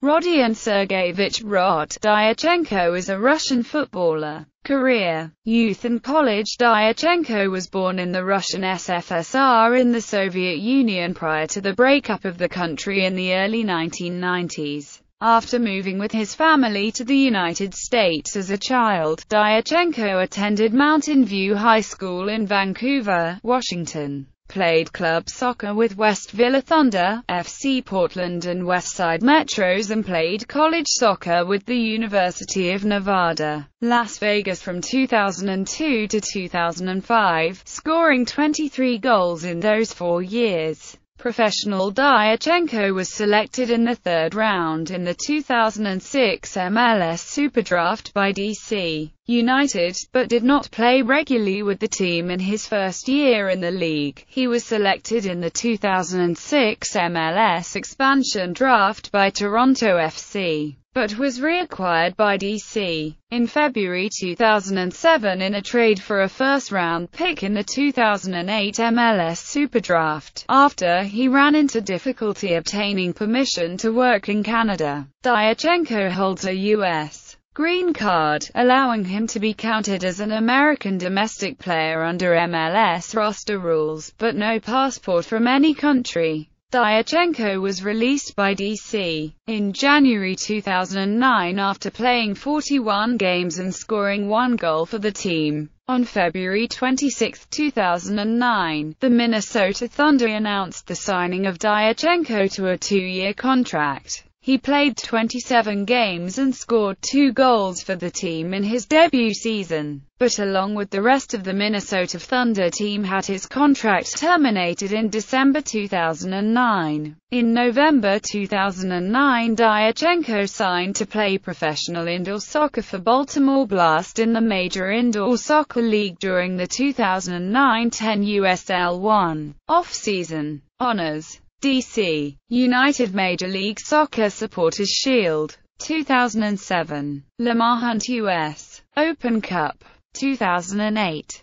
Rodion Sergeyevich Rod Dyachenko is a Russian footballer. Career, youth and college Dyachenko was born in the Russian SFSR in the Soviet Union prior to the breakup of the country in the early 1990s. After moving with his family to the United States as a child, Dyachenko attended Mountain View High School in Vancouver, Washington played club soccer with West Villa Thunder, FC Portland and Westside Metros and played college soccer with the University of Nevada, Las Vegas from 2002 to 2005, scoring 23 goals in those four years. Professional Dyachenko was selected in the third round in the 2006 MLS Superdraft by DC United, but did not play regularly with the team in his first year in the league. He was selected in the 2006 MLS expansion draft by Toronto FC but was reacquired by DC in February 2007 in a trade for a first-round pick in the 2008 MLS Superdraft, after he ran into difficulty obtaining permission to work in Canada. Dyachenko holds a U.S. green card, allowing him to be counted as an American domestic player under MLS roster rules, but no passport from any country. Dyachenko was released by DC in January 2009 after playing 41 games and scoring one goal for the team. On February 26, 2009, the Minnesota Thunder announced the signing of Dyachenko to a two-year contract. He played 27 games and scored two goals for the team in his debut season, but along with the rest of the Minnesota Thunder team had his contract terminated in December 2009. In November 2009 Dyachenko signed to play professional indoor soccer for Baltimore Blast in the Major Indoor Soccer League during the 2009-10 USL 1 off-season honors. DC United Major League Soccer Supporters Shield 2007 Lamar Hunt US Open Cup 2008